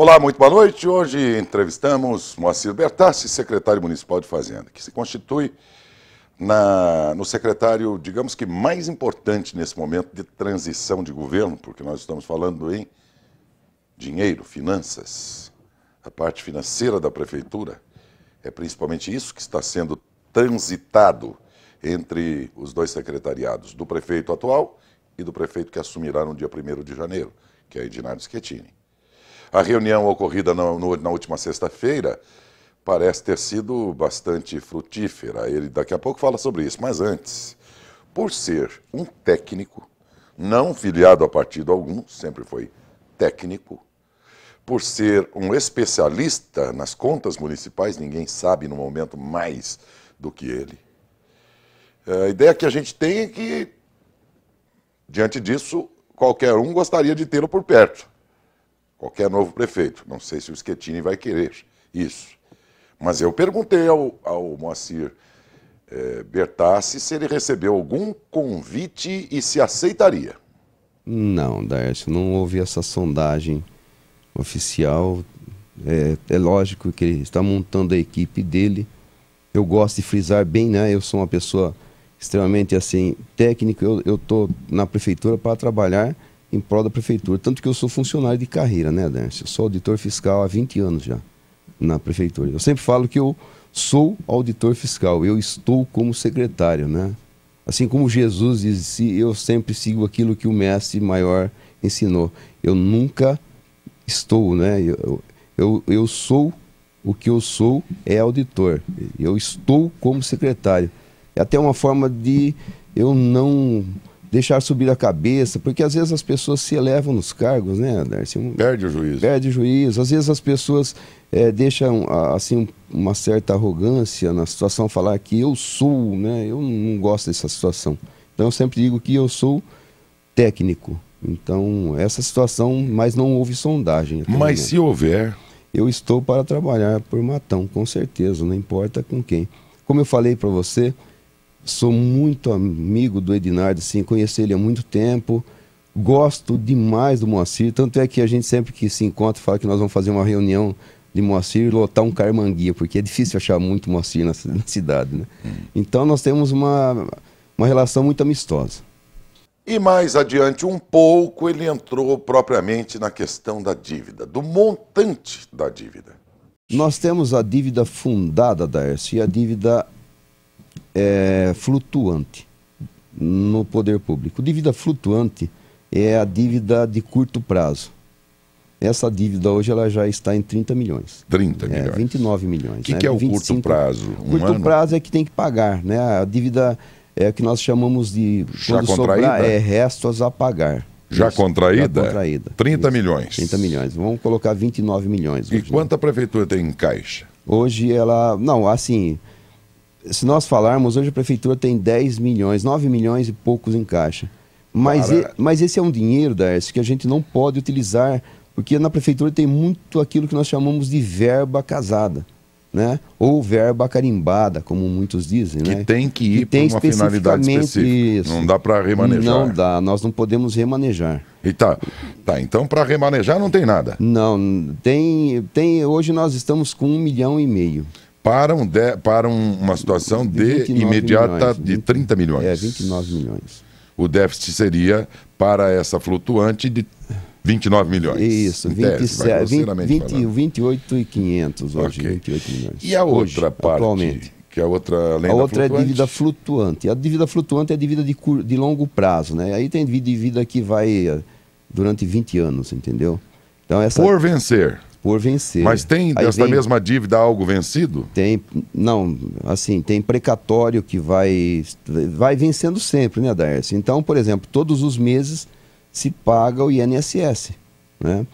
Olá, muito boa noite. Hoje entrevistamos Moacir Bertassi, secretário municipal de Fazenda, que se constitui na, no secretário, digamos que mais importante nesse momento de transição de governo, porque nós estamos falando em dinheiro, finanças, a parte financeira da prefeitura. É principalmente isso que está sendo transitado entre os dois secretariados, do prefeito atual e do prefeito que assumirá no dia 1 de janeiro, que é Edinardo Schettini. A reunião ocorrida na, no, na última sexta-feira parece ter sido bastante frutífera. Ele daqui a pouco fala sobre isso, mas antes, por ser um técnico, não filiado a partido algum, sempre foi técnico, por ser um especialista nas contas municipais, ninguém sabe no momento mais do que ele. A ideia que a gente tem é que, diante disso, qualquer um gostaria de tê-lo por perto. Qualquer novo prefeito. Não sei se o Schettini vai querer isso. Mas eu perguntei ao, ao Moacir é, Bertassi se ele recebeu algum convite e se aceitaria. Não, Darcio, não houve essa sondagem oficial. É, é, lógico que ele está montando a equipe dele. Eu gosto de frisar bem, né? Eu sou uma pessoa extremamente assim técnica. Eu estou na prefeitura para trabalhar em prol da prefeitura. Tanto que eu sou funcionário de carreira, né, Darcio? Eu sou auditor fiscal há 20 anos já na prefeitura. Eu sempre falo que eu sou auditor fiscal, eu estou como secretário, né? Assim como Jesus disse, eu sempre sigo aquilo que o mestre maior ensinou. Eu nunca estou, né? Eu, eu, eu sou o que eu sou é auditor. Eu estou como secretário. É até uma forma de eu não deixar subir a cabeça, porque às vezes as pessoas se elevam nos cargos, né, Darcy? Perde o juízo. Perde o juízo. Às vezes as pessoas é, deixam assim uma certa arrogância na situação, falar que eu sou, né? Eu não gosto dessa situação. Então eu sempre digo que eu sou técnico. Então essa situação, mas não houve sondagem. Mas se houver, eu estou para trabalhar por Matão, com certeza, não importa com quem. Como eu falei para você, sou muito amigo do Ednardo, assim, conheci ele há muito tempo. Gosto demais do Moacir, tanto é que a gente sempre que se encontra fala que nós vamos fazer uma reunião de Moacir e lotar um carmanguia, porque é difícil achar muito Moacir na, na cidade, né? Hum. Então nós temos uma, uma relação muito amistosa. E mais adiante um pouco ele entrou propriamente na questão da dívida, do montante da dívida. Nós temos a dívida fundada, Darcy, e a dívida é, flutuante no poder público. Dívida flutuante é a dívida de curto prazo. Essa dívida hoje ela já está em 30 milhões. 30 é, milhões. 29 milhões. O que, né? que é o 25, curto prazo? Um curto ano? prazo é que tem que pagar, né? A dívida é que nós chamamos de já contraída? Sobrar, é restos a pagar. Já Isso, contraída? Já contraída. 30 Isso. milhões. 30 milhões. Vamos colocar 29 milhões. Hoje, e quanto a prefeitura tem em caixa? Hoje ela. Não, assim. Se nós falarmos, hoje a prefeitura tem 10 milhões, 9 milhões e poucos em caixa. Mas, e, mas esse é um dinheiro, Darcy, que a gente não pode utilizar porque na prefeitura tem muito aquilo que nós chamamos de verba casada. Né? Ou verba carimbada, como muitos dizem. Que né? tem que ir para uma finalidade específica. Isso. Não dá para remanejar. Não dá, nós não podemos remanejar. E tá, tá então para remanejar não tem nada? Não, tem, tem. Hoje nós estamos com um milhão e meio. Para, um de, para um, uma situação de imediata milhões, de 30 milhões. É, 29 milhões. O déficit seria para essa flutuante de 29 milhões. Isso, 27, 20, 20, 28 e 500 hoje, okay. 28 milhões. E a outra hoje, parte? Atualmente. Que é a outra além A outra é dívida flutuante. A dívida flutuante é dívida de, de longo prazo, né? Aí tem dívida que vai eh, durante 20 anos, entendeu? Então essa Por vencer. Por vencer. Mas tem dessa vem... mesma dívida algo vencido? Tem, não, assim, tem precatório que vai vai vencendo sempre, né, Darcy? Então, por exemplo, todos os meses se paga o INSS. Né?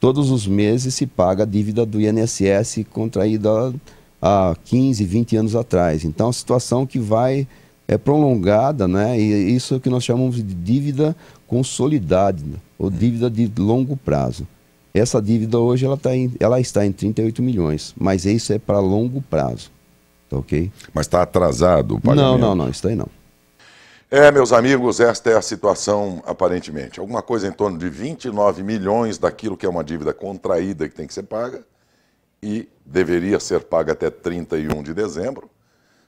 Todos os meses se paga a dívida do INSS contraída há 15, 20 anos atrás. Então, a situação que vai é prolongada, né? e isso é o que nós chamamos de dívida consolidada, ou dívida de longo prazo. Essa dívida hoje ela, tá em, ela está em 38 milhões, mas isso é para longo prazo. Tá ok? Mas está atrasado o pagamento? Não, não, não, isso aí não. É, meus amigos, esta é a situação aparentemente. Alguma coisa em torno de 29 milhões daquilo que é uma dívida contraída que tem que ser paga e deveria ser paga até 31 de dezembro,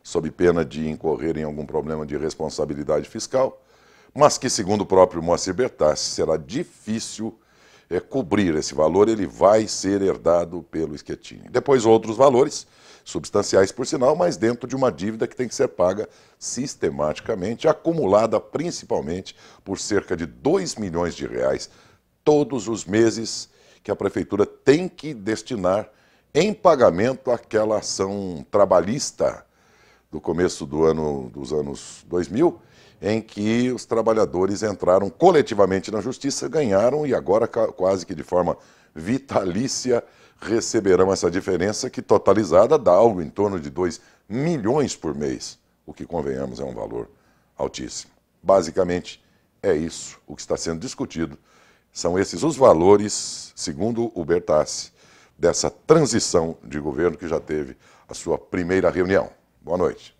sob pena de incorrer em algum problema de responsabilidade fiscal, mas que, segundo o próprio Moacir Bertassi, será difícil é, cobrir esse valor, ele vai ser herdado pelo Schettini. Depois outros valores, substanciais por sinal, mas dentro de uma dívida que tem que ser paga sistematicamente, acumulada principalmente por cerca de 2 milhões de reais todos os meses que a prefeitura tem que destinar em pagamento àquela ação trabalhista do começo do ano dos anos 2000, em que os trabalhadores entraram coletivamente na justiça, ganharam e agora quase que de forma vitalícia receberão essa diferença que totalizada dá algo em torno de 2 milhões por mês, o que convenhamos é um valor altíssimo. Basicamente é isso o que está sendo discutido. São esses os valores, segundo o Bertassi, dessa transição de governo que já teve a sua primeira reunião. Boa noite.